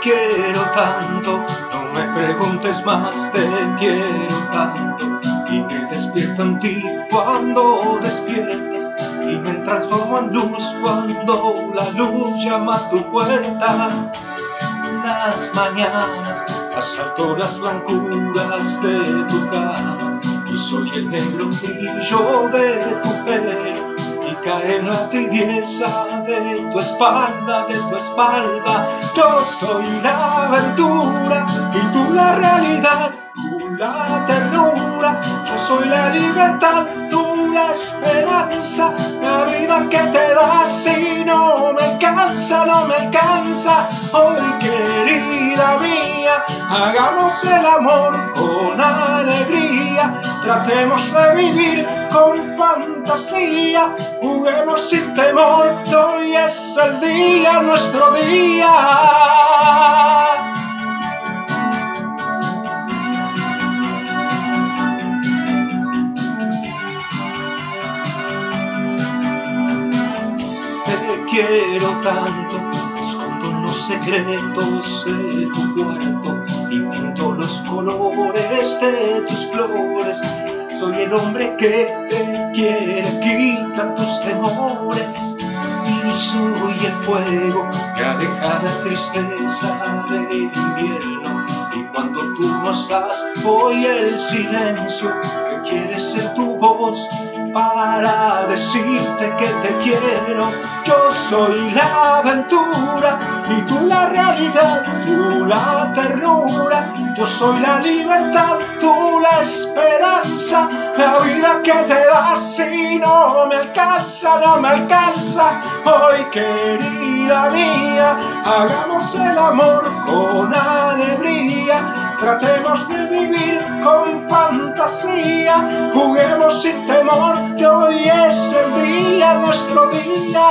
Quiero tanto, no me preguntes más, te quiero tanto. Y me despierto en ti cuando despiertas. Y me transformo en luz cuando la luz llama a tu puerta. Las mañanas asalto las blancuras de tu cama y soy el negro brillo de tu pelo cae la tibieza de tu espalda, de tu espalda. Yo soy la aventura y tú la realidad, tú la ternura. Yo soy la libertad, tú la esperanza, la vida que te das y no me cansa, no me cansa. Hoy querida mía, hagamos el amor con alegría, tratemos de vivir con fantasía, juguemos sin temor, hoy es el día, nuestro día. Te quiero tanto, escondo los secretos de tu cuarto y pinto los colores de tus flores. Soy el hombre que te quiere, quita tus temores. Y soy el fuego que aleja la tristeza del invierno. Y cuando tú no estás, voy el silencio que quiere ser tu voz para decirte que te quiero. Yo soy la aventura y tú la realidad, tú la ternura. Yo soy la libertad, tú la esperanza, la vida que te no me alcanza. Hoy, querida mía, hagamos el amor con alegría. Tratemos de vivir con fantasía. Juguemos sin temor, que hoy es el día, nuestro día.